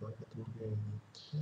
có cái thống kê như thế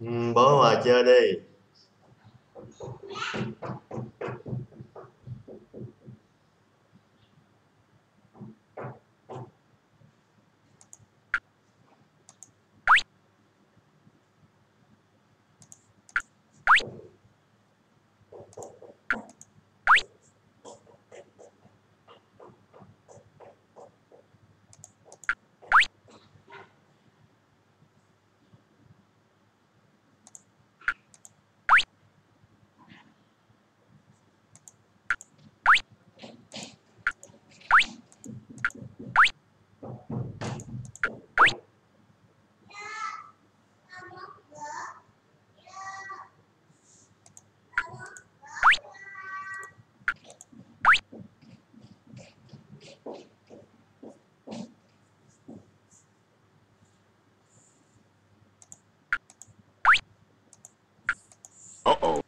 Ừ, bố mà chơi đi. Uh-oh.